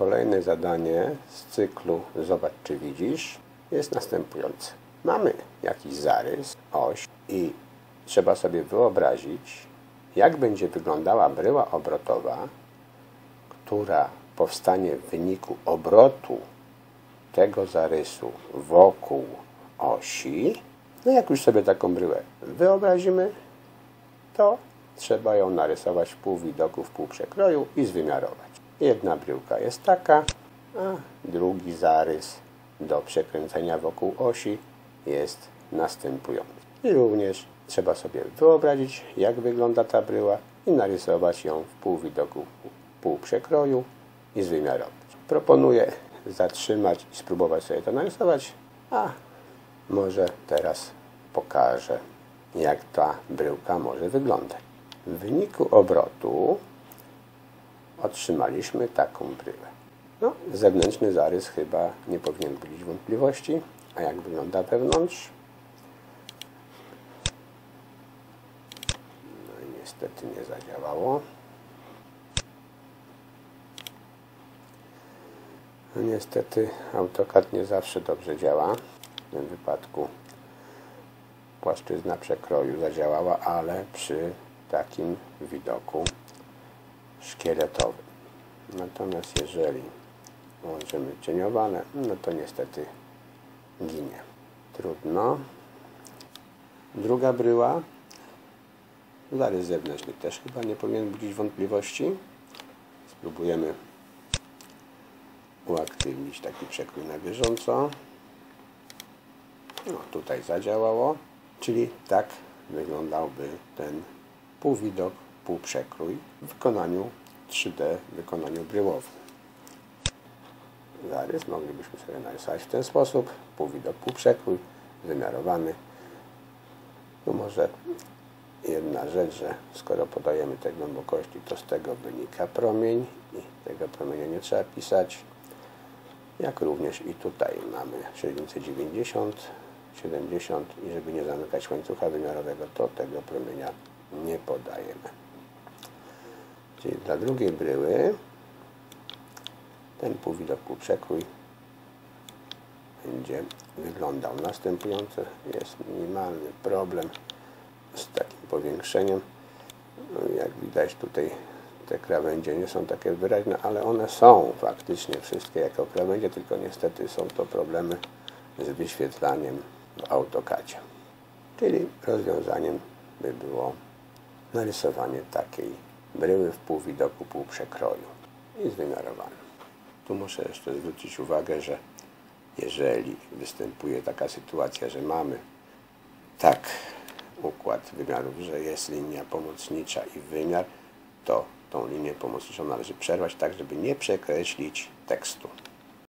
Kolejne zadanie z cyklu Zobacz czy widzisz jest następujące. Mamy jakiś zarys, oś i trzeba sobie wyobrazić, jak będzie wyglądała bryła obrotowa, która powstanie w wyniku obrotu tego zarysu wokół osi. No jak już sobie taką bryłę wyobrazimy, to trzeba ją narysować w pół widoku, w pół przekroju i zwymiarować. Jedna bryłka jest taka, a drugi zarys do przekręcenia wokół osi jest następujący. I również trzeba sobie wyobrazić, jak wygląda ta bryła i narysować ją w pół widoku, pół przekroju i zwymiarować. Proponuję zatrzymać i spróbować sobie to narysować, a może teraz pokażę, jak ta bryłka może wyglądać. W wyniku obrotu otrzymaliśmy taką bryłę. No, zewnętrzny zarys chyba nie powinien budzić wątpliwości. A jak wygląda wewnątrz? No i niestety nie zadziałało. No niestety AutoCAD nie zawsze dobrze działa. W tym wypadku płaszczyzna przekroju zadziałała, ale przy takim widoku szkieletowym. Natomiast jeżeli włączymy cieniowane, no to niestety ginie. Trudno. Druga bryła. Zarys zewnętrzny też chyba nie powinien budzić wątpliwości. Spróbujemy uaktywnić taki przekrój na bieżąco. No tutaj zadziałało. Czyli tak wyglądałby ten półwidok, półprzekrój w wykonaniu 3D, w wykonaniu bryłowym. Zarys moglibyśmy sobie narysować w ten sposób. Półwidok, półprzekrój, wymiarowany. Tu może jedna rzecz, że skoro podajemy te głębokości, to z tego wynika promień i tego promienia nie trzeba pisać. Jak również i tutaj mamy średnicę 90, 70 i żeby nie zamykać łańcucha wymiarowego, to tego promienia nie podajemy. Czyli dla drugiej bryły ten półwidok półprzekrój będzie wyglądał następująco. Jest minimalny problem z takim powiększeniem. No, jak widać tutaj te krawędzie nie są takie wyraźne, ale one są faktycznie wszystkie jako krawędzie, tylko niestety są to problemy z wyświetlaniem w AutoCADzie. Czyli rozwiązaniem by było narysowanie takiej bryły w półwidoku, półprzekroju i zwymiarowane. Tu muszę jeszcze zwrócić uwagę, że jeżeli występuje taka sytuacja, że mamy tak układ wymiarów, że jest linia pomocnicza i wymiar, to tą linię pomocniczą należy przerwać tak, żeby nie przekreślić tekstu.